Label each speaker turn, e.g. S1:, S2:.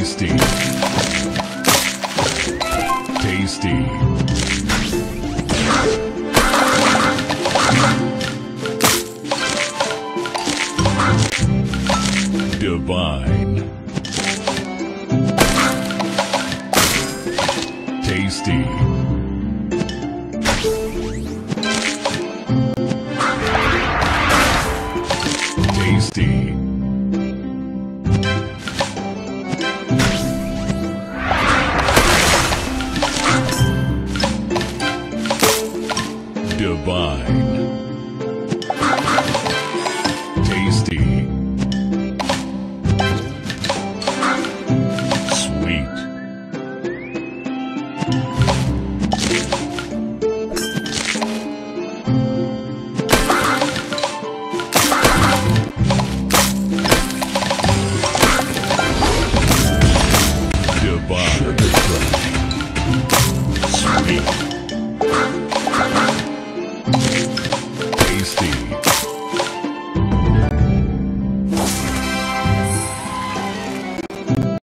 S1: Tasty. Tasty. Divine. Tasty. Tasty. Divine. Lee.